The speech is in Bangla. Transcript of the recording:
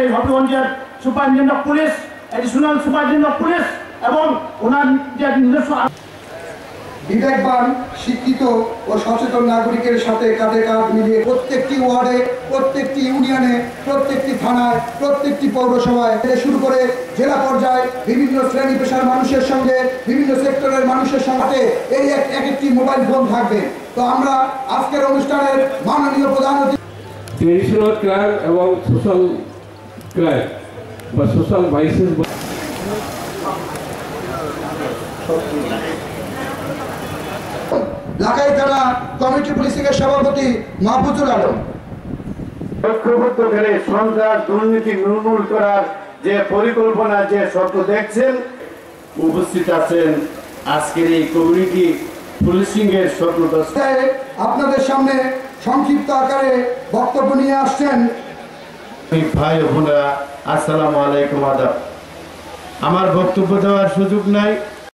এই হবিগঞ্জের superintendent of police additional superintendent of police এবং ওনার যে নিজস্ব বিবেকবান শিক্ষিত ও সচেতন নাগরিকের সাথে কাঁধে কাঁধ মিলিয়ে প্রত্যেকটি ওয়ার্ডে প্রত্যেকটি ইউনিয়নে প্রত্যেকটি থানায় প্রত্যেকটি পৌরসভায় থেকে শুরু করে জেলা পর্যায়ে বিভিন্ন শ্রেণি পেশার মানুষের সঙ্গে বিভিন্ন সেক্টরের মানুষের সঙ্গে এই এক এক একটি মোবাইল ফোন থাকবে। তো আমরা আজকের অনুষ্ঠানের মাননীয় প্রধান অতিথি ট্রেডিশনাল ক্রাইম এবং সোশ্যাল ক্রাইম বা সোশ্যাল ভাইসেস লাখাই থানা কমিটি পুলিশিংয়ের সভাপতি মাহফুজুল আলম। ঐক্যবদ্ধ করে সন্ত্রাস দুর্নীতি নির্মূল করার যে পরিকল্পনা যে স্বপ্ন দেখছেন উপস্থিত আছেন আজকের এই কমিউনিটি পুলিশিং এর তাই আপনাদের সামনে সংক্ষিপ্ত আকারে বক্তব্য নিয়ে আসছেন ভাই বোনেরা আসসালামু আলাইকুম আদাব। আমার বক্তব্য দেওয়ার সুযোগ নাই।